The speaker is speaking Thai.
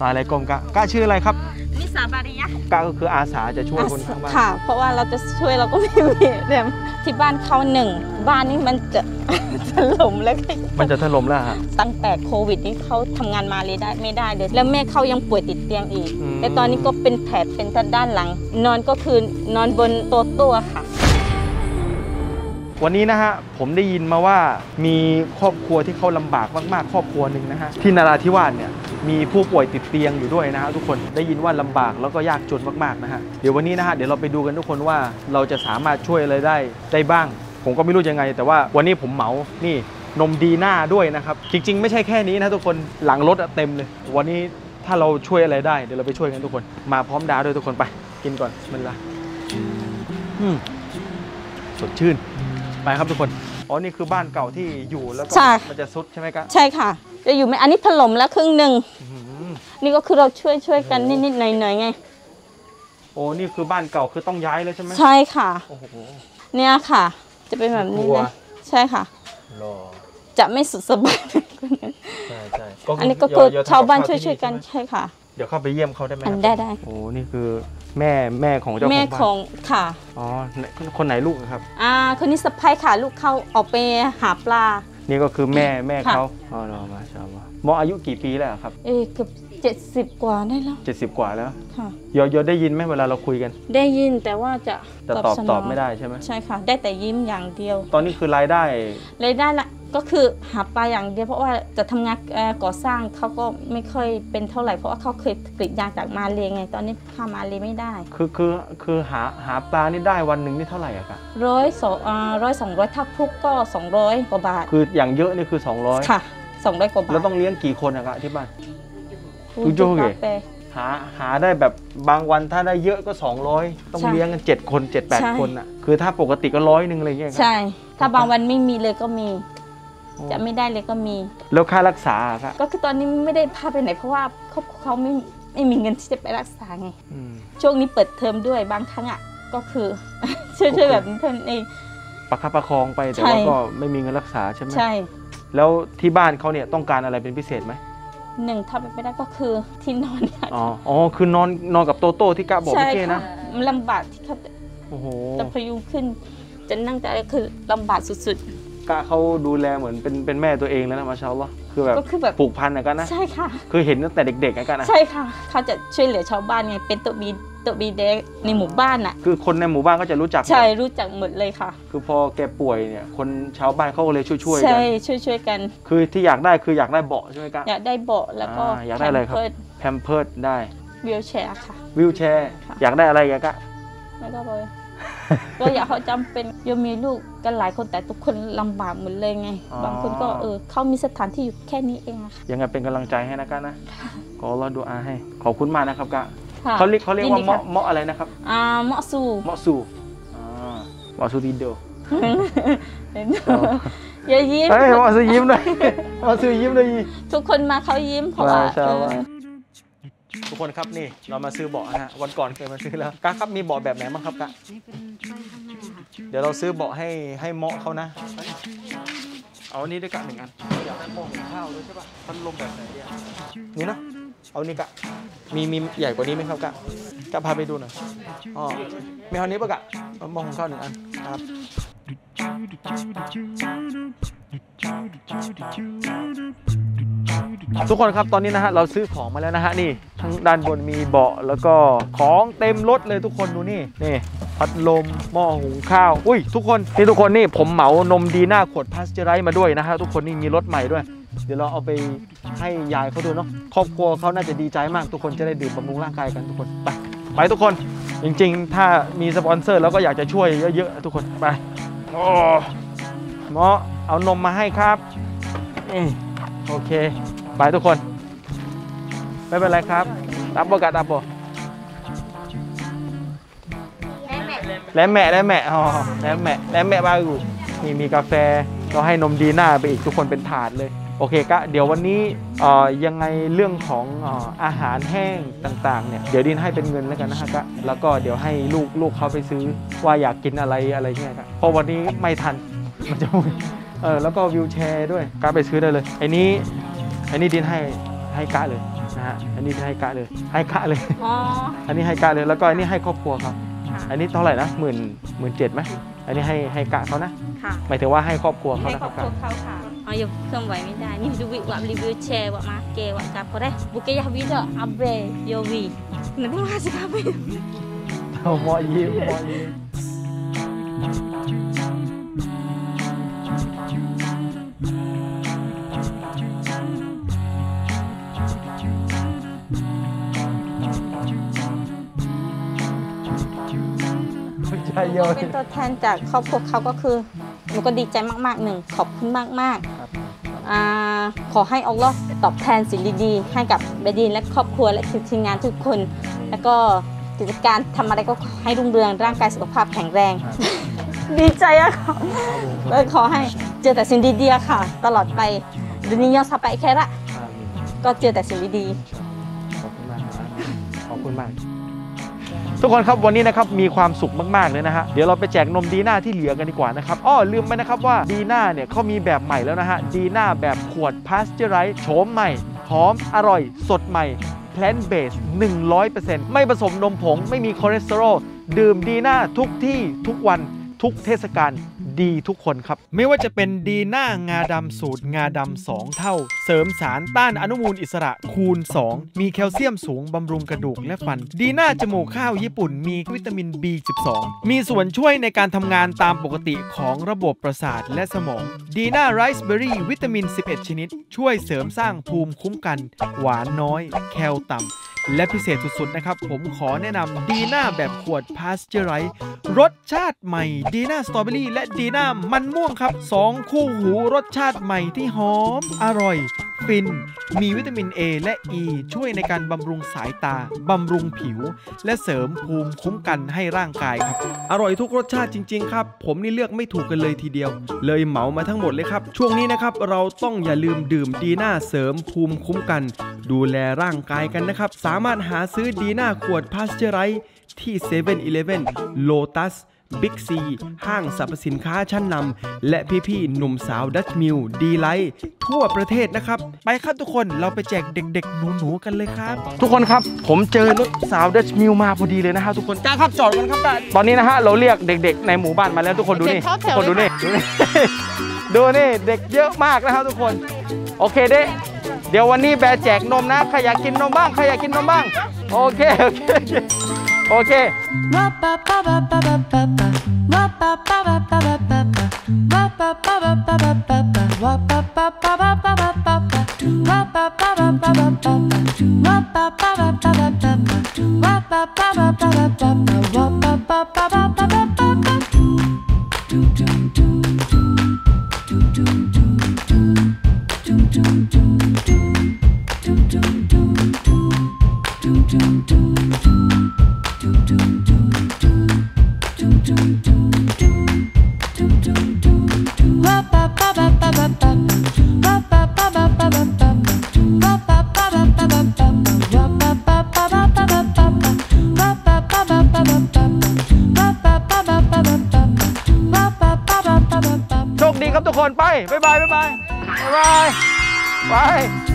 อะไรกลมกะกะชื่ออะไรครับนิสาบาริยะกะก็คืออาสาจะช่วยคนข้างบ้านค่ะ เพราะว่าเราจะช่วยเราก็ไม่มีแต่ที่บ้านเขาหนึ่งบ้านนี้มันจะถล่มแล้วก็มันจะถล่มแล้วฮะตั้งแต่โควิดนี้เขาทำงานมาเลยได้ไม่ได้เลยแล้วแม่เขายังป่วยติดเตียงอีกอืมแต่ตอนนี้ก็เป็นแผลเป็นด้านหลัง นอนก็คือนอนบนโต๊ะตัวค่ะ วันนี้นะฮะผมได้ยินมาว่ามีครอบครัวที่เขาลำบากมากๆ ครอบครัวหนึ่งนะฮะที่นาราธิวาสเนี่ยมีผู้ป่วยติดเตียงอยู่ด้วยนะฮะทุกคนได้ยินว่าลำบากแล้วก็ยากจนมากๆนะฮะเดี๋ยววันนี้นะฮะเดี๋ยวเราไปดูกันทุกคนว่าเราจะสามารถช่วยอะไรได้ได้บ้าง ผมก็ไม่รู้ยังไง แต่ว่าวันนี้ผมเหมานี่นมดีหน้าด้วยนะครับจริง ๆ ไม่ใช่แค่นี้นะทุกคนหลังรถเต็มเลย วันนี้ถ้าเราช่วยอะไรได้เดี๋ยวเราไปช่วยกันทุกคน มาพร้อมดาวด้วยทุกคนไป กินก่อนมันละอืมสดชื่น ไปครับทุกคน อ๋อ นี่คือบ้านเก่าที่อยู่แล้วก็ใช่ มันจะซุดใช่ไหมครับใช่ค่ะ จะอยู่ไหมอันนี้ถล่มแล้วครึ่งหนึ่ง อื้อหือนี่ก็คือเราช่วยช่วยกันนิดๆหน่อยๆไง โอ้ นี่คือบ้านเก่าคือต้องย้ายเลยใช่ไหมใช่ค่ะ โอ้โห เนี่ยค่ะ จะเป็นแบบนี้กลัวเลยใช่ค่ะ รอจะไม่สุดสบาย ใช่ใช่อันนี้ก็คือเดี๋ยชาวบ้านทำบช่วยข้ช่วยๆกันที่ใช่ไหมใช่ค่ะ เดี๋ยวเข้าไปเยี่ยมเขาได้ไหมคอัรันบได้ได้ โอ้ นี่คือ แม่แม่ของเจ้าของแม่บ้านของค่ะอ๋อคนไหนลูกอะครับอ่าคนนี้สะพ้ายค่ะลูกเขาออกไปหาปลา นี่ก็คือแม่แม่ค่ะเขาอ๋อรอมาชาวบ้านหมออายุกี่ปีแล้วอะครับ เอ๊ะเกือบเจ็ดสิบกว่าได้แล้ว70กว่าแล้วค่ะยอยได้ยินไหมเวลาเราคุยกัน ได้ยินแต่ว่าจะจะตอบสนตอบไม่ได้ใช่ไหมใช่ค่ะ ได้แต่ยิ้มอย่างเดียว ตอนนี้คือรายได้รายได้ละ ก็คือหาปลาอย่างเดียวเพราะว่าจะทำงานเอ่อก่อสร้างเขาก็ไม่ค่อยเป็นเท่าไหร่ เพราะว่าเขาเคยกรีดยางจากมาเลยไง ตอนนี้ข้ามมาเลยไม่ได้ คือคือคือหาหาปลานี่ได้วันหนึ่งนี่เท่าไหร่อะครับร้อยสองร้อยสองร้อยถ้าพลุกก็สองร้อยกว่าบาท คืออย่างเยอะนี่คือ200ค่ะสองร้อยกว่าบาทแล้วต้องเลี้ยงกี่คนอะครับที่บ้านคุณจุ๊กๆปลาไงเปหาหาได้แบบบางวันถ้าได้เยอะก็ 200 ต้องใช่เลี้ยงกัน7คน7ใช่8คนอะคือถ้าปกติก็ร้อยหนึ่งอะไรเงี้ยครับใช่ ถ้าบางวันไม่มีเลยก็มีโอ้ จะไม่ได้เลยก็มี แล้วค่ารักษาอะครับก็คือตอนนี้ไม่ได้พาไปไหนเพราะว่าครอบครัวเขาไม่ไม่มีเงินที่จะไปรักษาไงอืมช่วงนี้เปิดเทอมด้วยบางครั้งอะก็คือช่วยช่วยแบบนี้เท่านั้นเองประคับประคองไปแต่ใช่ว่าก็ไม่มีเงินรักษาใช่ไหมใช่ แล้วที่บ้านเขาเนี่ยต้องการอะไรเป็นพิเศษไหมหนึ่งถ้าเป็นไม่ได้ก็คือที่นอนค่ะอ๋ออ๋อคือนอนนอนกับโตโต้ที่กะบอกใช่เมื่อกี้ค่ะนะมันลำบากที่เขาโอ้โหจะพยุงขึ้น จะนั่งจะอะไรคือลำบากสุด กะเขาดูแลเหมือนเป็นเป็นแม่ตัวเองแล้วนะมาชาอัลลอฮ์คือแบบๆก็คือแบบ ผูกพันอะกันนะใช่ค่ะ คือเห็นตั้งแต่เด็กๆอะกันนะใช่ค่ะ เขาจะช่วยเหลือชาวบ้านไงเป็นตัวบีตัวบีเด็กในหมู่บ้านอะ คือคนในหมู่บ้านก็จะรู้จักหมดใช่รู้จักหมดเลยค่ะ คือพอแกป่วยเนี่ย คนชาวบ้านเขาก็เลยช่วยๆกัใช่นช่วยช่วยๆกัน คือที่อยากได้คืออยากได้เบาะใช่ไหมกะอยากได้เบาะแล้วก็อ่าอยากได้อะไรครับแพมเพิร์ดได้วิวแชร์ค่ะ วิวแชร์ ค่ะ อยากได้อะไรกันกะ แล้วก็เลย ก็อยากเขาจำเป็นโยมมีลูกกันหลายคนแต่ทุกคนลำบากหมดเลยไง บางคนก็เออเขามีสถานที่อยู่แค่นี้เองอะค่ะยังไงเป็นกำลังใจให้นะกะนะขอรอดูอาให้ ขอบคุณมากนะครับกะค่ะเขาเรียกเขาเรียกว่าดีเมาะค่ะเมาะอะไรนะครับอ่าเหมาะสู่เมาะสูอ่าเมาะสูดีโดอย่ายิ้มเฮ้ยเมาะสูยิ้มหน่อยเมาะสูยิ้มหน่อยทุกคนมาเขายิ้มเพราะว่ามาชาวเออ ทุกคนครับนี่เรามาซื้อเบาะนะฮะวันก่อนเคยมาซื้อแล้วกะครับมีเบาะแบบไหนบ้างครับกะเดี๋ยวเราซื้อเบาะให้ให้เหมาะเขานะ เอาอันนี้ด้วยกะหนึ่งอันอยากให้หม้อหุงข้าวด้วยใช่ป่ะพัดลมแบบไหนดีอะนี่เนาะเอานี่กะมีมีใหญ่กว่านี้ไหมครับกะกะพาไปดูหน่อยอ๋อมีเท่านี้ปะกะเอาหม้อหุงข้าวหนึ่งอันครับ ทุกคนครับตอนนี้นะฮะเราซื้อของมาแล้วนะฮะนี่ทั้งด้านบนมีเบาะแล้วก็ของเต็มรถเลยทุกคนดูนี่นี่พัดลมหม้อหุงข้าว อุ้ย ทุกคนนี่ทุกคนนี่ผมเหมานมดีหน้าขวดพาสเจอไรส์มาด้วยนะฮะทุกคนนี่มีรถใหม่ด้วย เดี๋ยวเราเอาไปให้ยายเขาดูเนาะครอบครัวเขาน่าจะดีใจมาก ทุกคนจะได้ดื่มบำรุงร่างกายกันทุกคนไปไปทุกคนจริงๆ ถ้ามีสปอนเซอร์เราก็อยากจะช่วยเยอะๆทุกคนไปโอ้หมอเอานมมาให้ครับอืม โอเค ไปทุกคน ไม่เป็นไรครับตับโบกะตับโบและแม่และแม่อ๋อและแม่และแม่บาอยู่นี่มีกาแฟเราให้นมดีหน้าไปอีกทุกคนเป็นถาดเลยโอเคกะเดี๋ยววันนี้เอ่อยังไงเรื่องของเอ่ออาหารแห้งต่างๆเนี่ยเดี๋ยวดินให้เป็นเงินแล้วกันนะฮะกะแล้วก็เดี๋ยวให้ลูกลูกเขาไปซื้อว่าอยากกินอะไรอะไรเงี้ยกะเพราะวันนี้ไม่ทันมันจะ เออแล้วก็วิวแชร์ด้วยกะไปซื้อได้เลยไอ้นี้อันนี้ดินให้ให้กะเลยนะนะฮะอันนี้ให้กะเลย ให้กะเลย อ๋อ อันนี้ให้กะเลยแล้วก็อันนี้ให้ครอบครัวครับค่ะ อันนี้เท่าไหร่นะหมื่นหมื่นเจ็ดไหมอันนี้ให้ให้กะเขานะค่ะหมายถึงว่าให้ครอบครัวเขาให้นะคครอรับบครัวเขาค่ะอ๋อยังเคลื่อนไหวไม่ได้ นี่ดูวิวับรีวิวแชร์วับมาเกวับกับเขาได้บุกเกยาวิดอับเบโยวีนั่นต้องมาสิครับพี่เอาหมอยิ้มหมอยิ้ม ใช่โย เป็นตัวแทนจากครอบครัวเขาก็คือหนูก็ดีใจมากๆหนึ่งขอบคุณมากครับ ๆอ่าขอให้อัลลอฮ์ตอบแทนสิ่งดีๆ ให้กับเบดีนและครอบครัวและทีมงานทุกคน แล้วก็กิจการทำอะไรก็ขอให้รุ่งเรืองร่างกายสุขภาพแข็งแรงดีใจอะค่ะแล้วขอให้เจอแต่สิ่งดีๆอะค่ะ ตลอดไปดุนยาสบายแค่ละ ก็เจอแต่สิ่งดีๆ ขอบคุณมากครับขอบคุณมาก ทุกคนครับวันนี้นะครับมีความสุขมากๆเลยนะฮะเดี๋ยวเราไปแจกนมดีน่าที่เหลือกันดีกว่านะครับอ้อลืมไปนะครับว่าดีน่าเนี่ยเขามีแบบใหม่แล้วนะฮะดีน่าแบบขวดพาสเจอไรส์โฉมใหม่หอมอร่อย สดใหม่ plant-based 100%ไม่ผสมนมผง ไม่มีคอเลสเตอรอล ดื่มดีน่าทุกที่ทุกวันทุกเทศกาล ดีทุกคนครับ ไม่ว่าจะเป็นดีน่างาดำสูตรงาดำ2เท่า เสริมสารต้านอนุมูลอิสระคูณ 2 มีแคลเซียมสูงบำรุงกระดูกและฟัน ดีน่าจมูกข้าวญี่ปุ่นมีวิตามิน B12 มีส่วนช่วยในการทำงานตามปกติของระบบประสาทและสมอง ดีน่าไรซ์เบอร์รี่วิตามิน 11 ชนิด ช่วยเสริมสร้างภูมิคุ้มกัน หวานน้อย แคลต่ำ และพิเศษสุดๆนะครับ ผมขอแนะนำดีน่าแบบขวดพาสเจอไรส์รสชาติใหม่ดีน่าสตรอเบอรี่และดีน่ามันม่วงครับ 2 คู่หูรสชาติใหม่ที่หอม อร่อย ฟิน มีวิตามิน A และ E ช่วยในการบำรุงสายตา บำรุงผิว และเสริมภูมิคุ้มกันให้ร่างกายครับ อร่อยทุกรสชาติจริง ๆ ครับ ผมนี่เลือกไม่ถูกกันเลยทีเดียว เลยเหมามาทั้งหมดเลยครับ ช่วงนี้นะครับ เราต้องอย่าลืมดื่มดีน่าเสริมภูมิคุ้มกัน ดูแลร่างกายกันนะครับ สามารถหาซื้อดีน่าขวดพาสเจอไรที่7-Eleven Lotus บิ๊กซี ห้างสรรพสินค้าชั้นนำ และพี่ๆ หนุ่มสาวดัชมิลล์ดีไลท์ทั่วประเทศนะครับ ไปครับทุกคนเราไปแจกเด็กๆ หนูๆ กันเลยครับ ทุกคนครับ ผมเจอรถสาวดัชมิลล์มาพอดีเลยนะครับทุกคนจ้าครับจอดกันครับจ้าตอนนี้นะฮะเราเรียกเด็ก ๆ ในหมู่บ้านมาแล้วทุกคนดูนี่เด็กเข้าแถวทุแถกคนดูนี่ดูนี่ดูนี่เด็กเยอะมากนะครับทุกคน โอเคเด้เดี๋ยววันนี้แบร์แจกนมนะใครอยากกินนมบ้างใครอยากกินนมบ้าง โอเค โอเค โอเค โอเค ก่อนไปบ๊ายบายบ๊ายบายบ๊ายบายไป